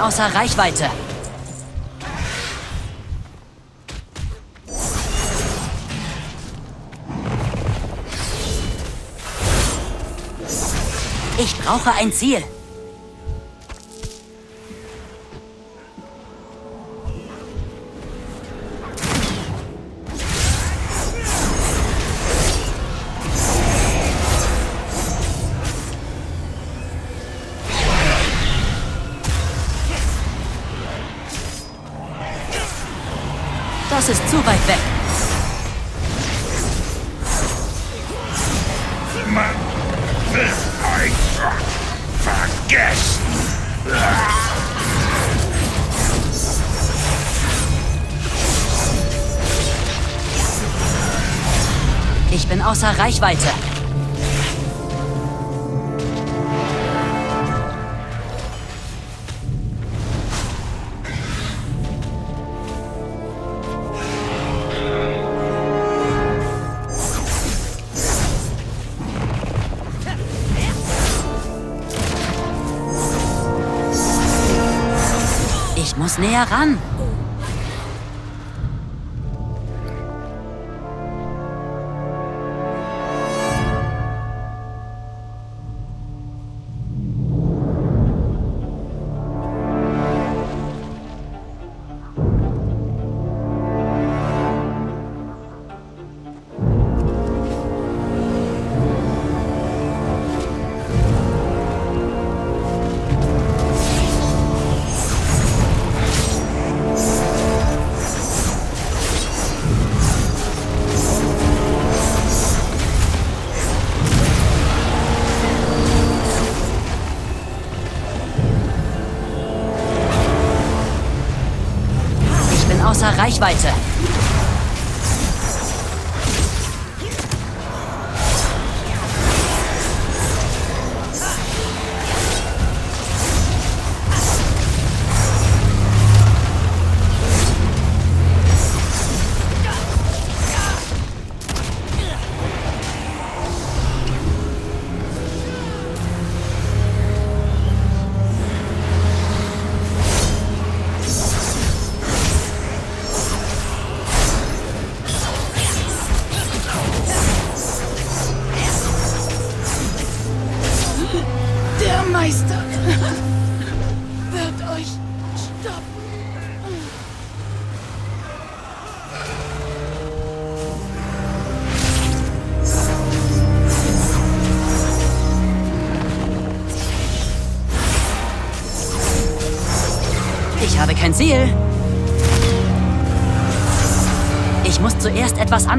außer Reichweite. Ich brauche ein Ziel. Reichweite. Ich muss näher ran.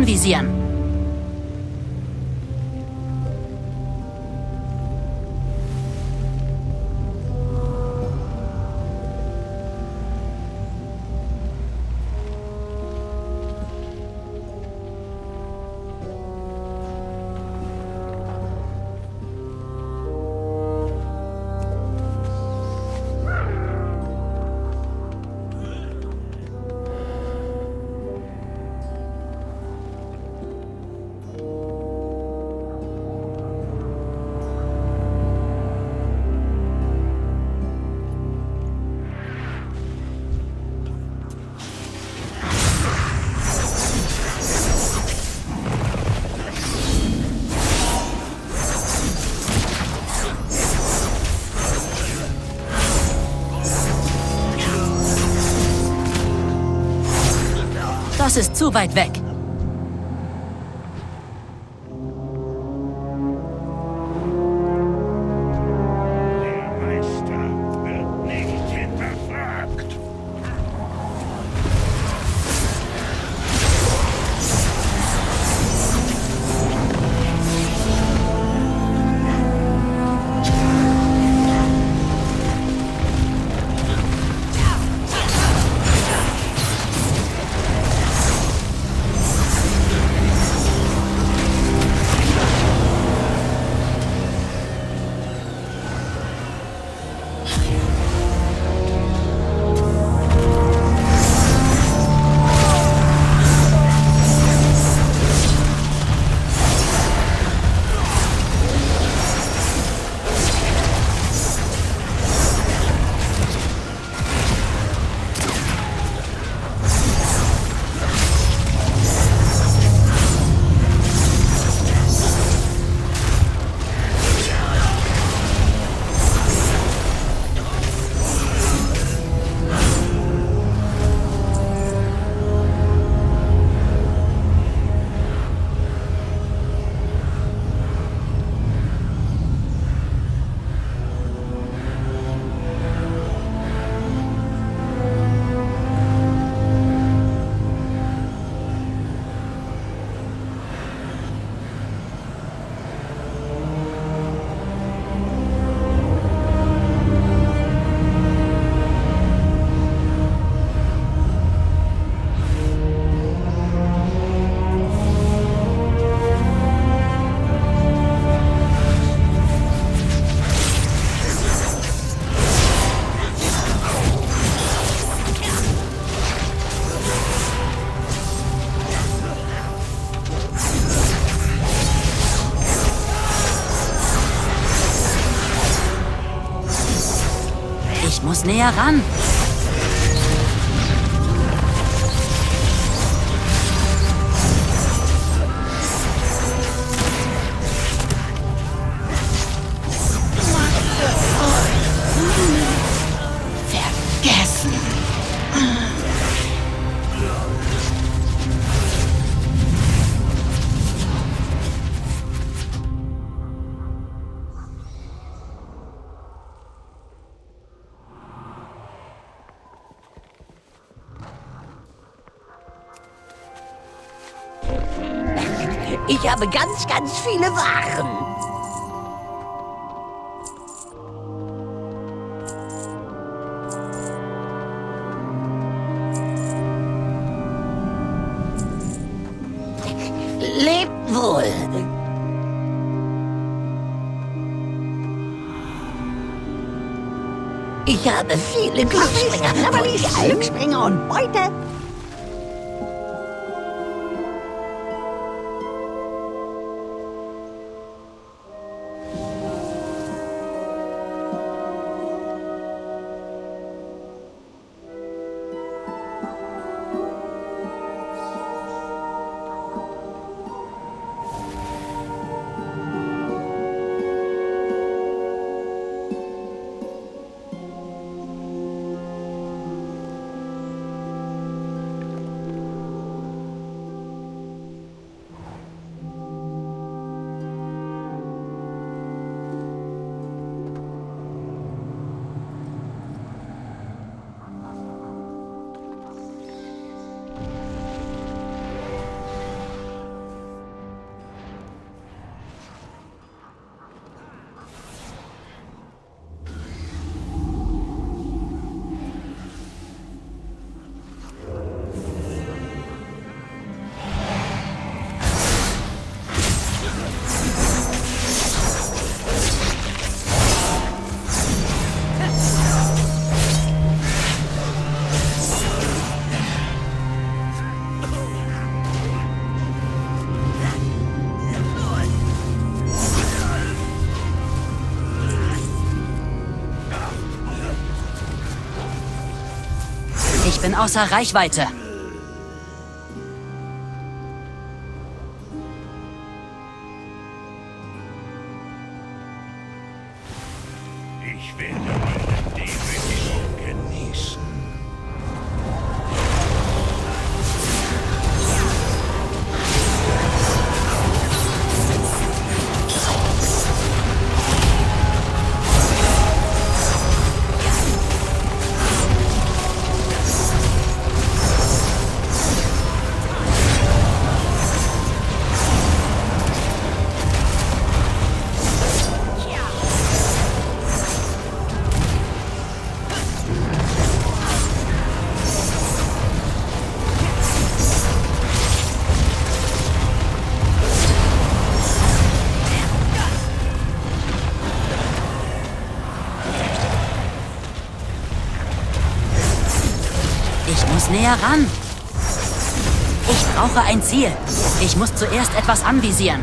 anvisieren. Das ist zu weit weg. Ran. Ganz, ganz viele Waren. Lebt wohl. Ich habe viele Glücksspringer. Aber nicht Glücksspringer und Beute. Außer Reichweite. Näher ran. Ich brauche ein Ziel. Ich muss zuerst etwas anvisieren.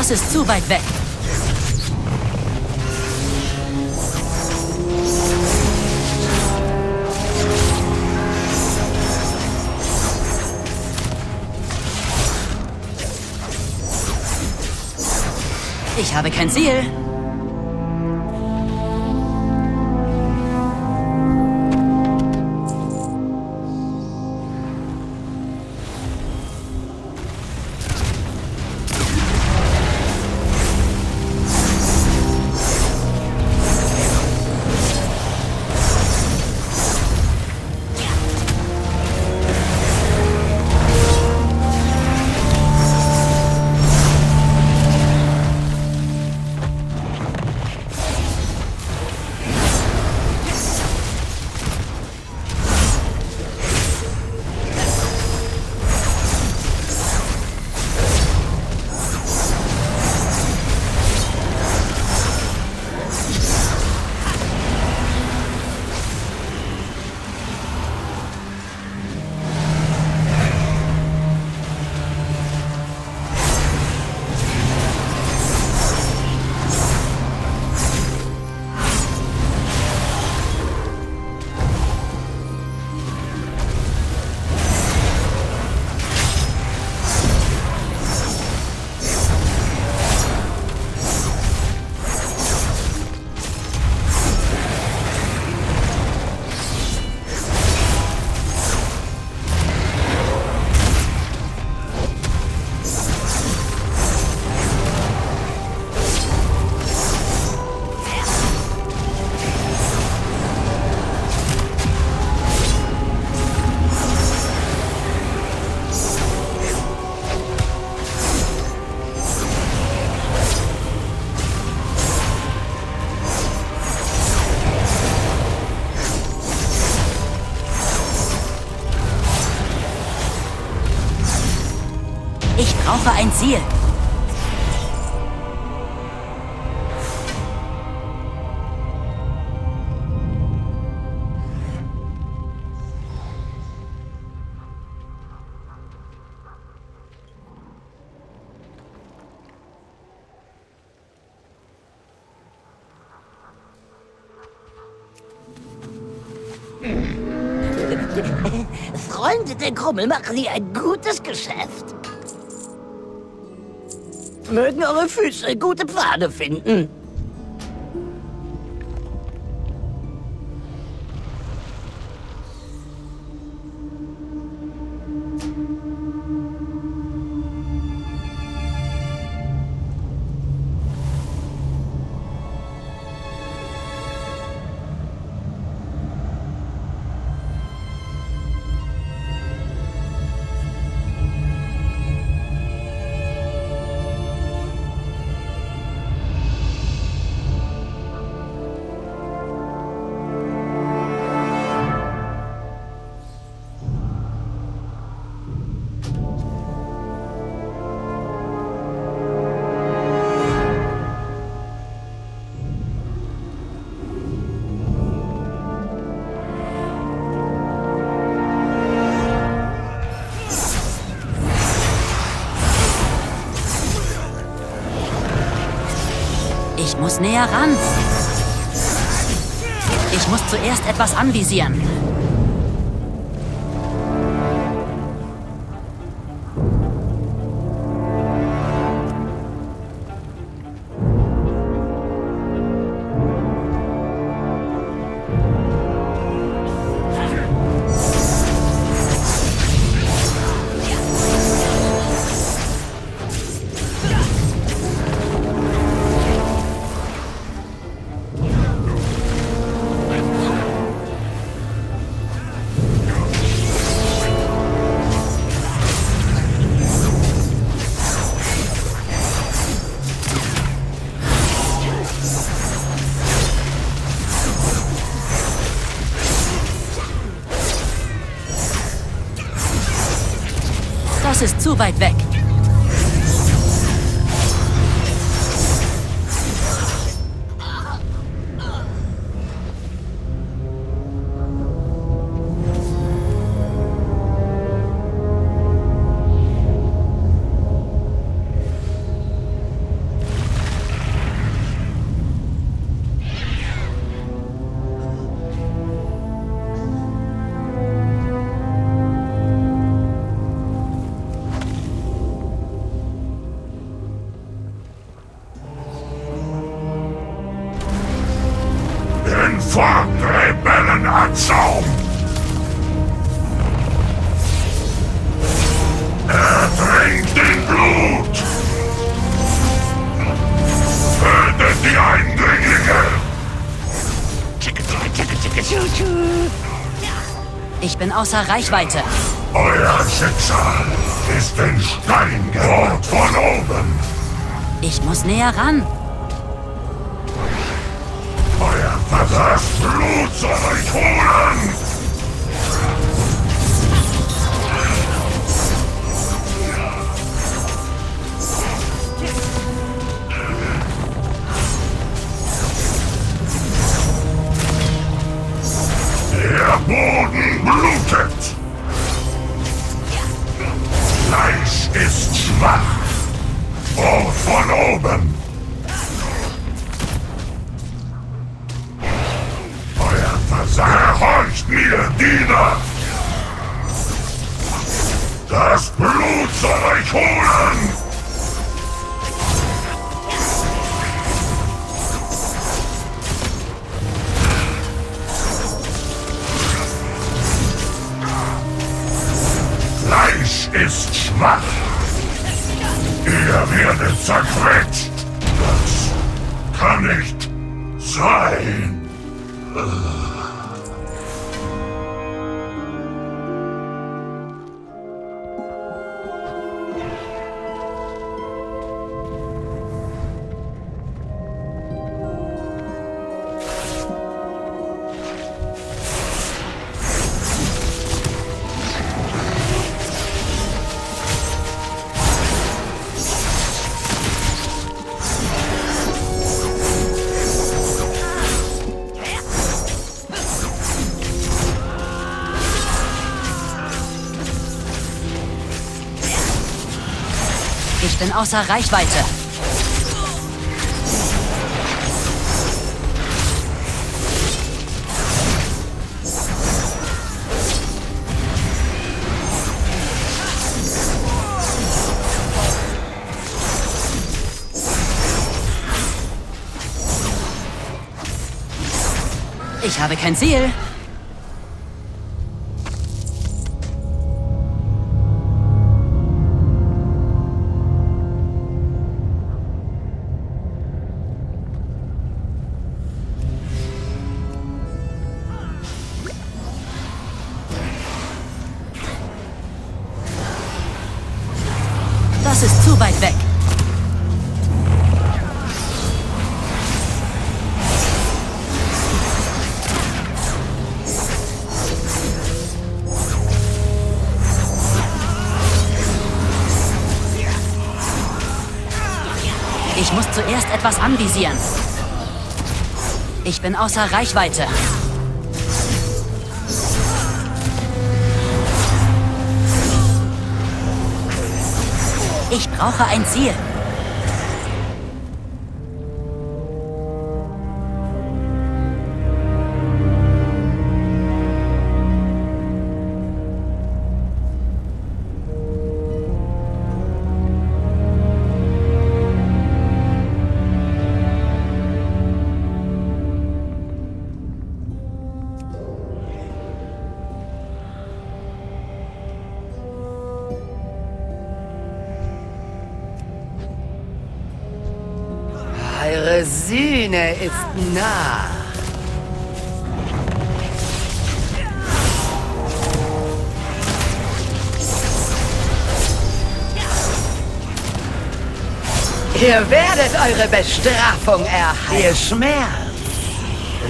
Das ist zu weit weg. Ich habe kein Ziel. Ziel. Freunde der Krummel machen hier ein gutes Geschäft. Mögen eure Füße gute Pfade finden. Muss näher ran. Ich muss zuerst etwas anvisieren. Ist zu weit weg. Außer Reichweite. Euer Schicksal ist in Stein gebaut von oben. Ich muss näher ran. Euer Vater Blut soll euch holen. Der Boden blutet. Fleisch ist schwach. Wort von oben. Euer Versager horcht mir, Diener. Das Blut soll euch holen. Ist schwach. Ihr werdet zerquetscht. Das kann nicht sein. Bin außer Reichweite. Ich habe kein Ziel. Das ist zu weit weg. Ich muss zuerst etwas anvisieren. Ich bin außer Reichweite. Ich brauche ein Ziel. Eure Sühne ist nah. Ihr werdet eure Bestrafung erhalten. Ihr Schmerz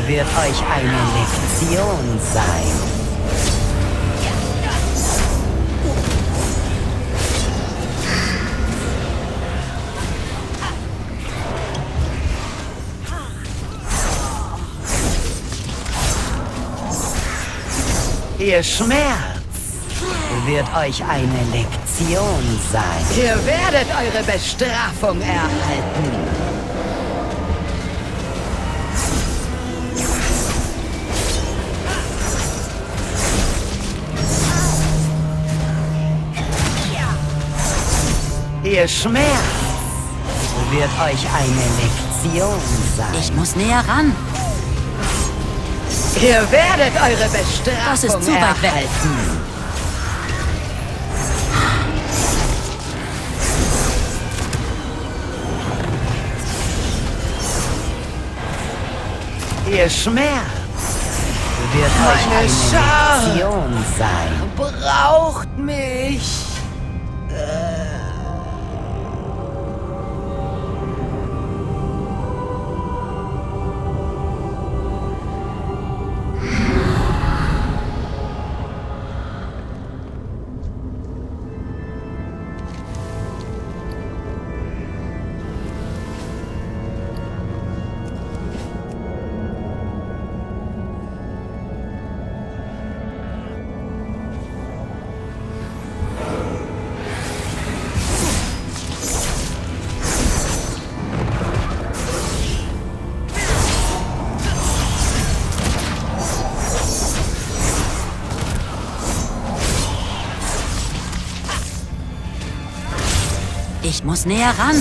wird euch eine Lektion sein. Ihr Schmerz wird euch eine Lektion sein. Ihr werdet eure Bestrafung erhalten. Ihr Schmerz wird euch eine Lektion sein. Ich muss näher ran. Ihr werdet eure Bestrafung Das ist zu weit weg. erhalten. Ihr Schmerz wird euch eine Schar. Lektion sein. Braucht mich. Ich muss näher ran.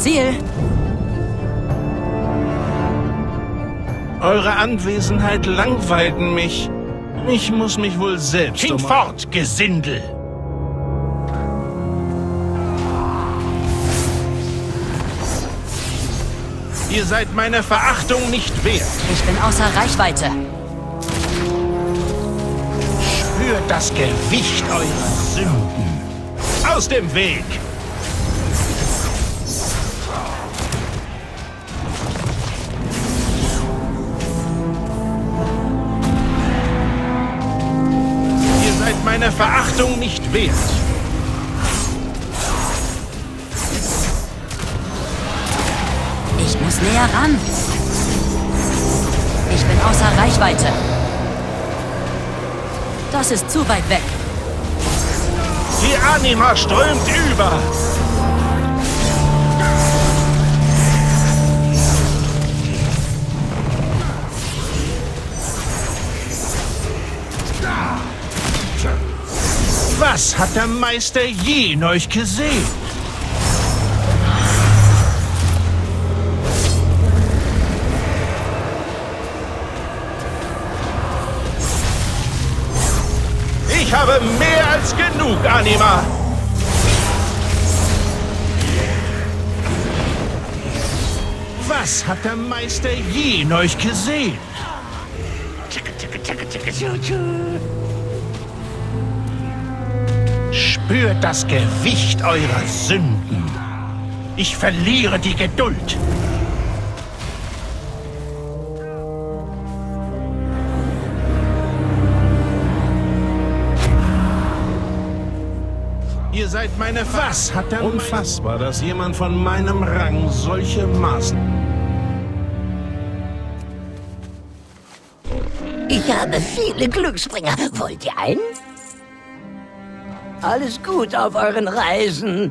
Ziel. Eure Anwesenheit langweilten mich. Ich muss mich wohl selbst um... Hinfort, Gesindel! Ihr seid meiner Verachtung nicht wert. Ich bin außer Reichweite. Spürt das Gewicht eurer Sünden. Aus dem Weg! Meiner Verachtung nicht wert. Ich muss näher ran. Ich bin außer Reichweite. Das ist zu weit weg. Die Anima strömt über. Was hat der Meister je in euch gesehen? Ich habe mehr als genug, Anima. Was hat der Meister je in euch gesehen? Spürt das Gewicht eurer Sünden. Ich verliere die Geduld. Ihr seid meine Was hat der Unfassbar, dass jemand von meinem Rang solche Maßen... Ich habe viele Glücksspringer. Wollt ihr einen? Alles gut auf euren Reisen.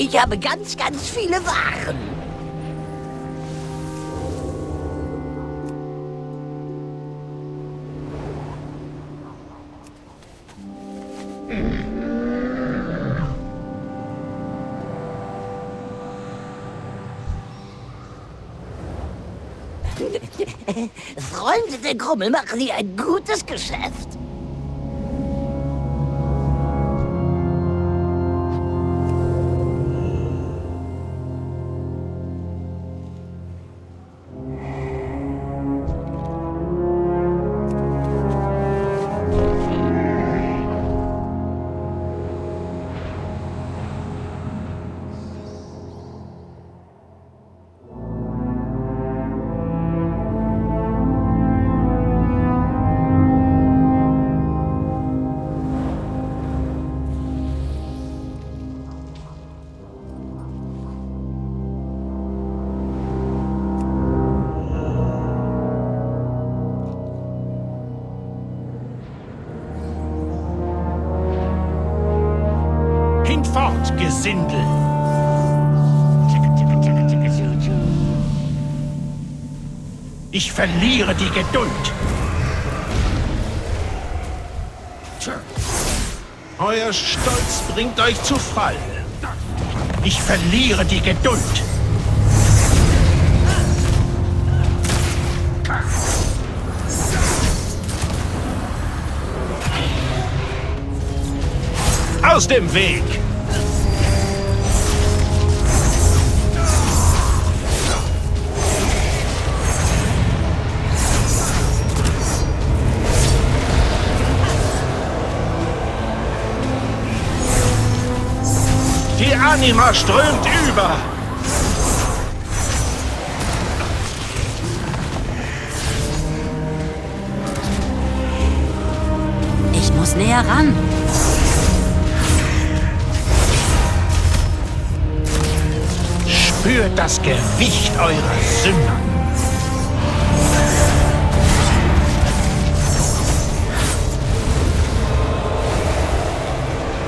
Ich habe ganz, ganz viele Waren. Freunde der Grummel machen hier ein gutes Geschäft. Hinfort, Gesindel! Ich verliere die Geduld. Euer Stolz bringt euch zu Fall. Ich verliere die Geduld. Aus dem Weg! Anima strömt über! Ich muss näher ran. Spürt das Gewicht eurer Sünden.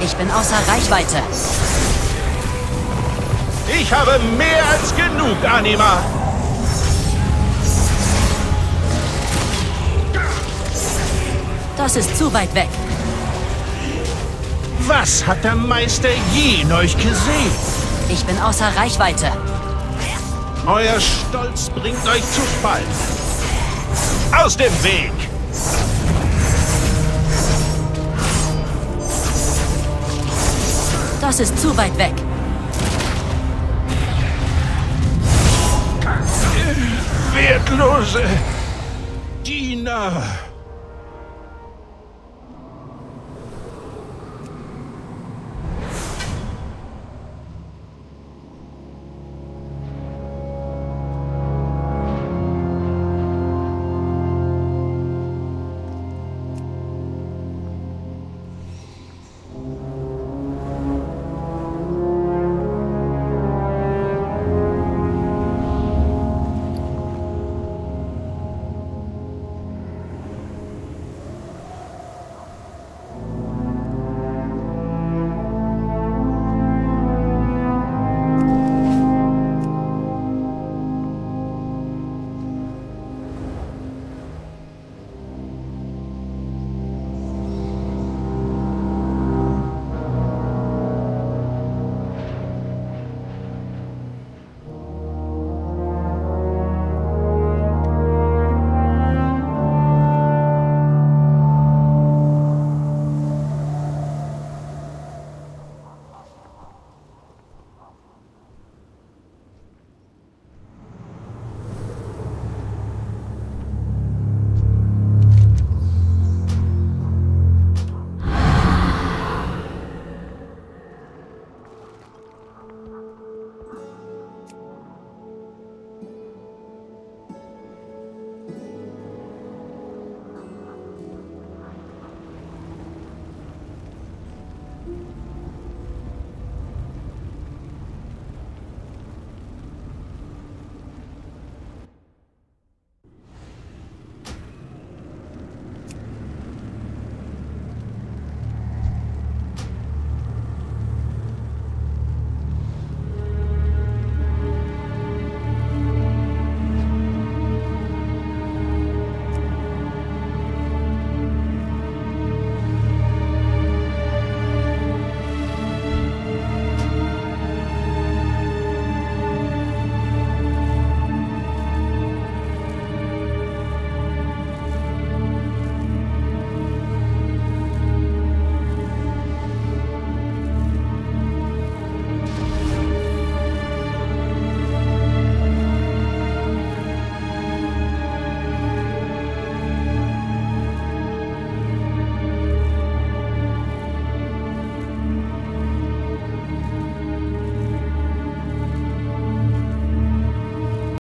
Ich bin außer Reichweite. Ich habe mehr als genug, Anima. Das ist zu weit weg. Was hat der Meister je in euch gesehen? Ich bin außer Reichweite. Euer Stolz bringt euch zu Fall. Aus dem Weg! Das ist zu weit weg. Wertlose Diener!